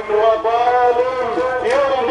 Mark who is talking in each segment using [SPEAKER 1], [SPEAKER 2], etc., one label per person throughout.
[SPEAKER 1] حاكم وظالم يوم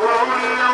[SPEAKER 1] وكل